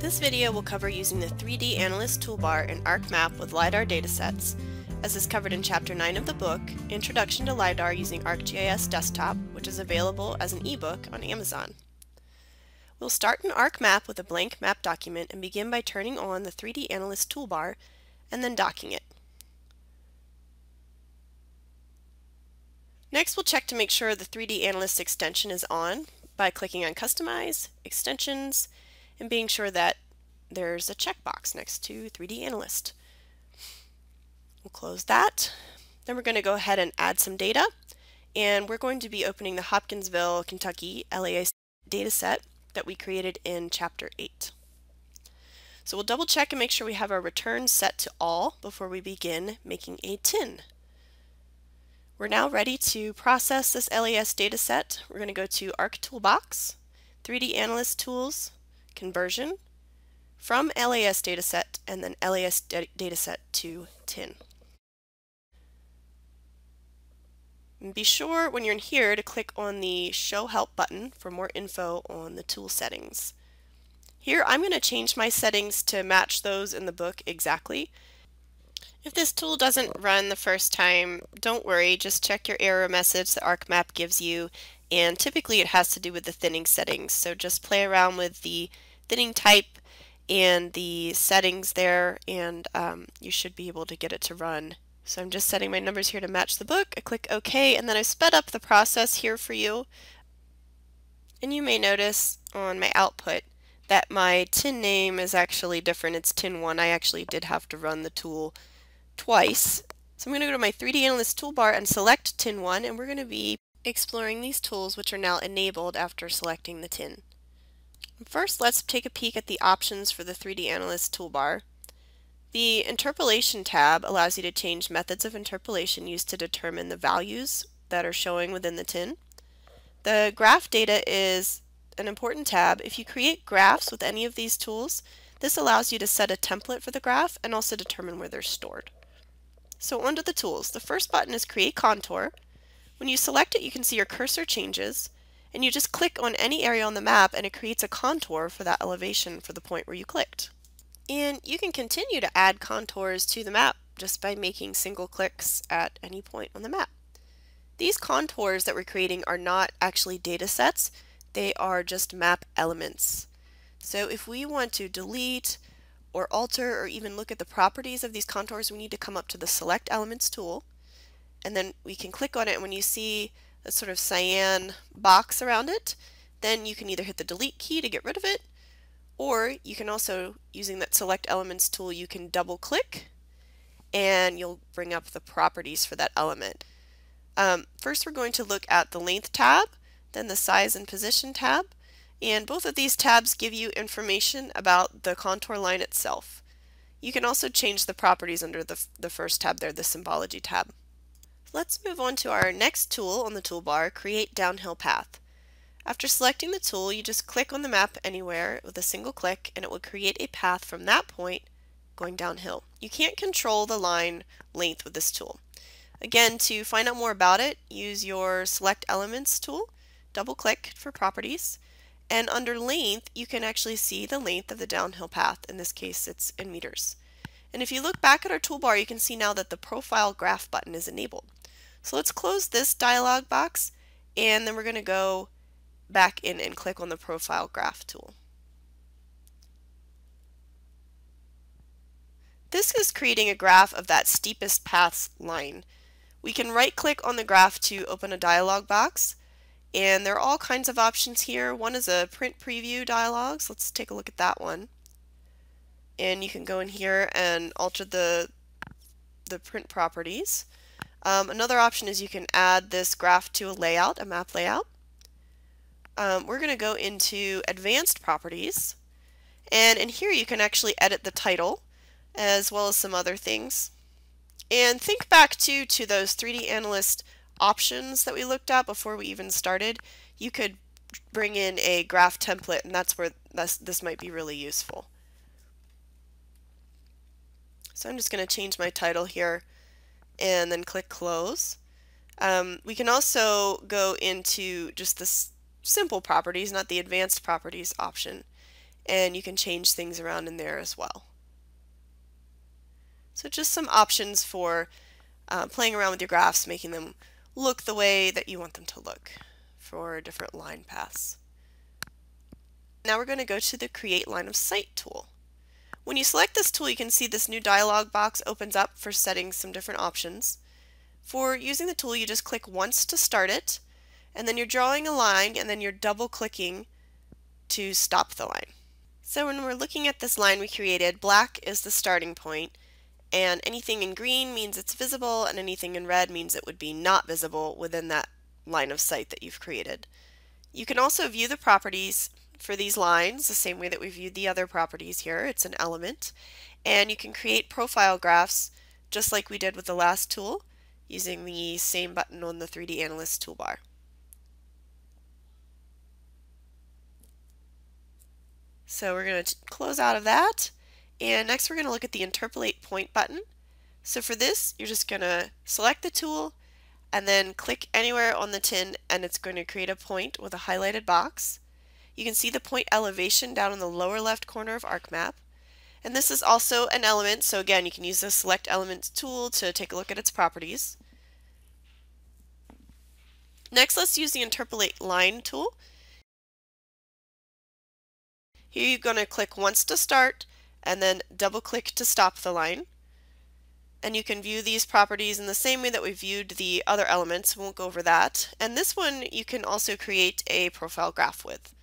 This video will cover using the 3D Analyst toolbar in ArcMap with LiDAR datasets, as is covered in Chapter 9 of the book, Introduction to LiDAR using ArcGIS Desktop, which is available as an ebook on Amazon. We'll start in ArcMap with a blank map document and begin by turning on the 3D Analyst toolbar and then docking it. Next, we'll check to make sure the 3D Analyst extension is on by clicking on Customize, Extensions, and being sure that there's a checkbox next to 3D Analyst. We'll close that. Then we're going to go ahead and add some data. And we're going to be opening the Hopkinsville, Kentucky LAS dataset that we created in Chapter 8. So we'll double check and make sure we have our return set to all before we begin making a tin. We're now ready to process this LAS dataset. We're going to go to Arc Toolbox, 3D Analyst Tools, Conversion, from LAS dataset, and then LAS dataset to tin. And be sure when you're in here to click on the Show Help button for more info on the tool settings. Here I'm going to change my settings to match those in the book exactly. If this tool doesn't run the first time, don't worry, just check your error message the ArcMap gives you, and typically it has to do with the thinning settings, so just play around with the thinning type and the settings there, and um, you should be able to get it to run. So I'm just setting my numbers here to match the book, I click OK, and then I sped up the process here for you. And you may notice on my output that my tin name is actually different. It's tin 1. I actually did have to run the tool twice. So I'm going to go to my 3D Analyst toolbar and select tin 1 and we're going to be exploring these tools which are now enabled after selecting the tin. First let's take a peek at the options for the 3D Analyst toolbar. The Interpolation tab allows you to change methods of interpolation used to determine the values that are showing within the tin. The Graph Data is an important tab. If you create graphs with any of these tools, this allows you to set a template for the graph and also determine where they're stored. So onto the tools. The first button is Create Contour. When you select it, you can see your cursor changes, and you just click on any area on the map and it creates a contour for that elevation for the point where you clicked. And you can continue to add contours to the map just by making single clicks at any point on the map. These contours that we're creating are not actually data sets, they are just map elements. So if we want to delete or alter or even look at the properties of these contours, we need to come up to the Select Elements tool, and then we can click on it, and when you see a sort of cyan box around it, then you can either hit the Delete key to get rid of it, or you can also, using that Select Elements tool, you can double click, and you'll bring up the properties for that element. Um, first we're going to look at the Length tab, then the Size and Position tab, and both of these tabs give you information about the contour line itself. You can also change the properties under the, the first tab there, the Symbology tab. Let's move on to our next tool on the toolbar, Create Downhill Path. After selecting the tool, you just click on the map anywhere with a single click and it will create a path from that point going downhill. You can't control the line length with this tool. Again, to find out more about it, use your Select Elements tool, double click for properties, and under length, you can actually see the length of the downhill path. In this case, it's in meters. And if you look back at our toolbar, you can see now that the Profile Graph button is enabled. So let's close this dialog box, and then we're going to go back in and click on the Profile Graph tool. This is creating a graph of that steepest path line. We can right-click on the graph to open a dialog box, and there are all kinds of options here. One is a print preview dialog, so Let's take a look at that one. And you can go in here and alter the, the print properties. Um, another option is you can add this graph to a layout, a map layout. Um, we're going to go into advanced properties. And in here you can actually edit the title as well as some other things. And think back to, to those 3D Analyst options that we looked at before we even started, you could bring in a graph template and that's where this, this might be really useful. So I'm just going to change my title here and then click close. Um, we can also go into just the simple properties, not the advanced properties option. and you can change things around in there as well. So just some options for uh, playing around with your graphs, making them look the way that you want them to look for different line paths. Now we're going to go to the Create Line of Sight tool. When you select this tool, you can see this new dialog box opens up for setting some different options. For using the tool, you just click once to start it, and then you're drawing a line, and then you're double clicking to stop the line. So when we're looking at this line we created, black is the starting point, and anything in green means it's visible, and anything in red means it would be not visible within that line of sight that you've created. You can also view the properties for these lines the same way that we viewed the other properties here. It's an element. And you can create profile graphs just like we did with the last tool using the same button on the 3D Analyst toolbar. So we're going to close out of that. And next we're going to look at the Interpolate Point button. So for this, you're just going to select the tool and then click anywhere on the tin and it's going to create a point with a highlighted box. You can see the point elevation down in the lower left corner of ArcMap. And this is also an element, so again, you can use the Select Elements tool to take a look at its properties. Next, let's use the Interpolate Line tool. Here you're going to click once to start, and then double click to stop the line. And you can view these properties in the same way that we viewed the other elements. We won't go over that. And this one you can also create a profile graph with.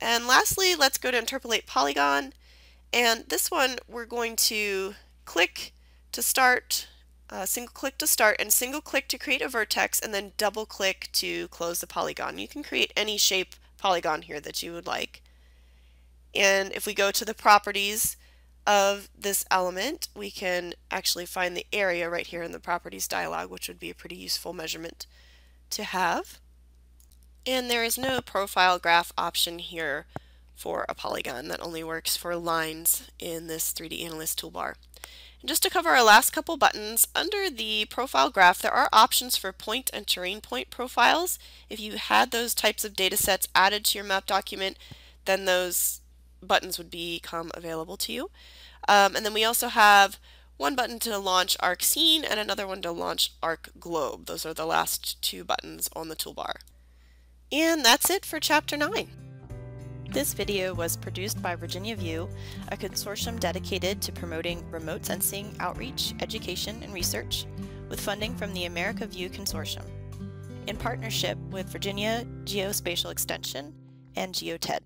And lastly, let's go to Interpolate Polygon. And this one, we're going to click to start, uh, single click to start, and single click to create a vertex, and then double click to close the polygon. You can create any shape polygon here that you would like. And if we go to the properties of this element, we can actually find the area right here in the properties dialog, which would be a pretty useful measurement to have. And there is no profile graph option here for a polygon. That only works for lines in this 3D Analyst toolbar. And just to cover our last couple buttons, under the profile graph there are options for point and terrain point profiles. If you had those types of data sets added to your map document, then those buttons would become available to you. Um, and then we also have one button to launch ArcScene and another one to launch ArcGlobe. Those are the last two buttons on the toolbar. And that's it for Chapter 9. This video was produced by Virginia View, a consortium dedicated to promoting remote sensing outreach, education, and research, with funding from the America View Consortium, in partnership with Virginia Geospatial Extension and GeoTED.